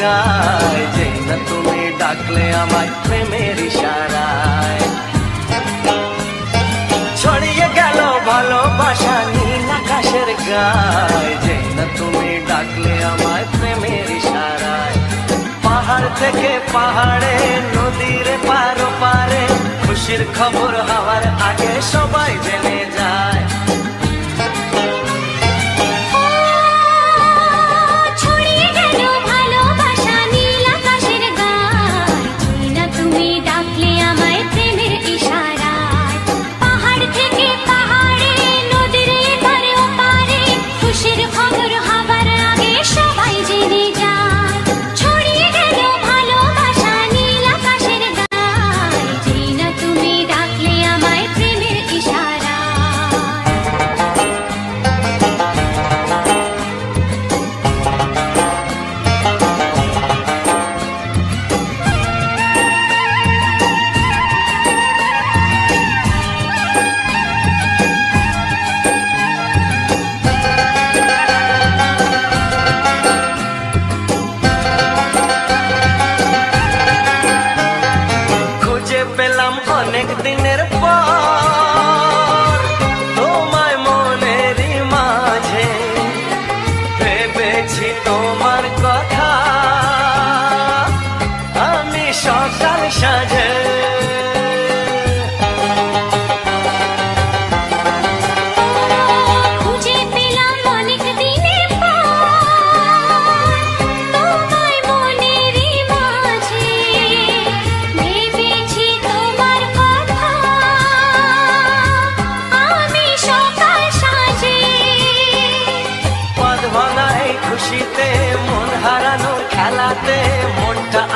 গায়। যে না তুমি ডাকলে আমার প্রেমের ইশারায়। ছড়িয়ে গেল ভালোবাসা নীল আকাশের গায়ে। থেকে পাহাড়ে নদীর পারো পারে। খুশির খবর হওয়ার আগে সবাই জেনে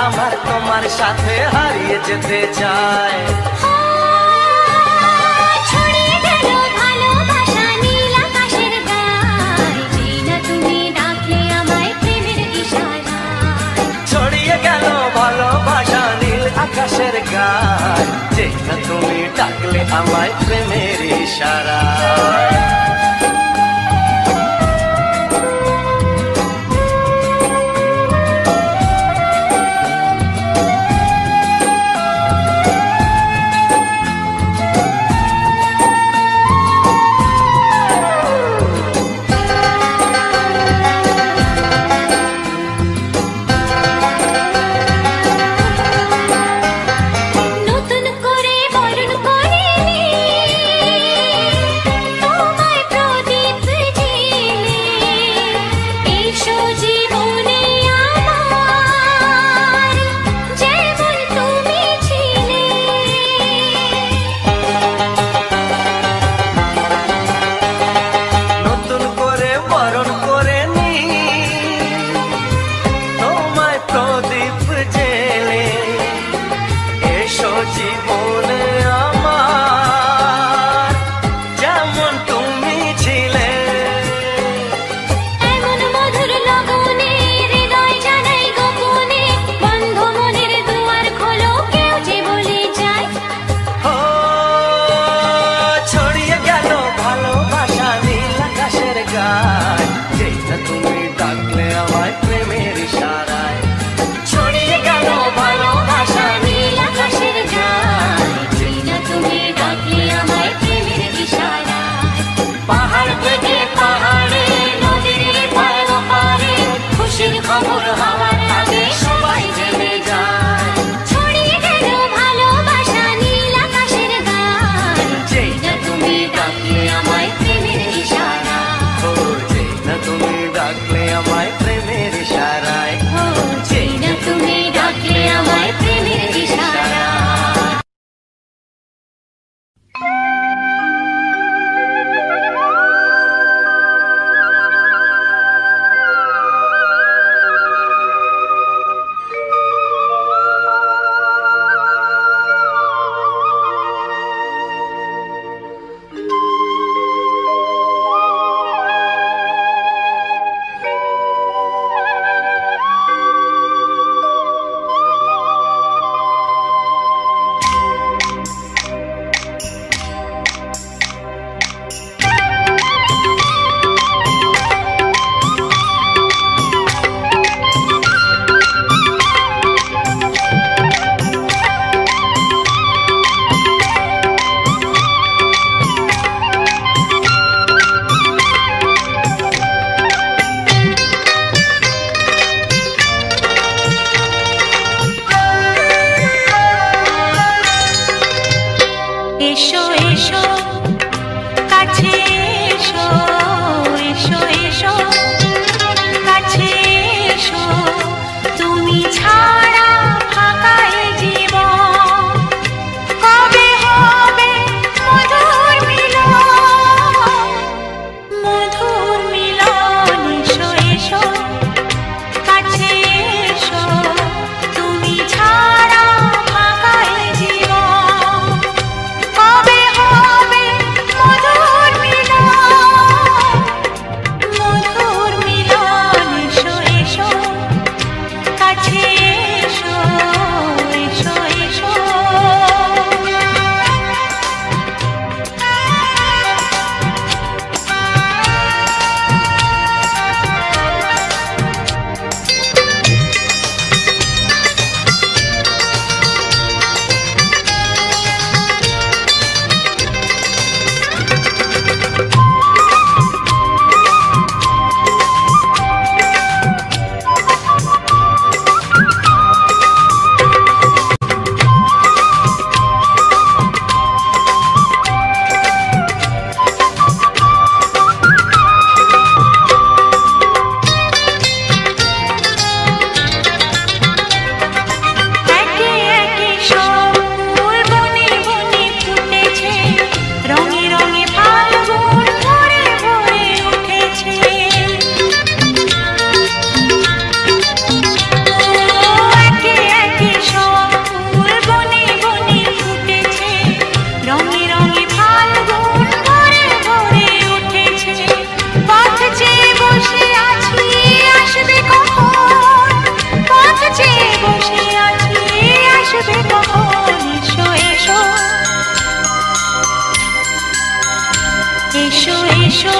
আমার তোমার সাথে হারিয়ে যেতে চায়। আকাশের যেটা তুমি ডাকলে আমায় প্রেমের ইশারা হাওয়ার আগে সবাই জেনে যায়। বসে আছি আসবে কখন? এসো এসো। এসো এসো।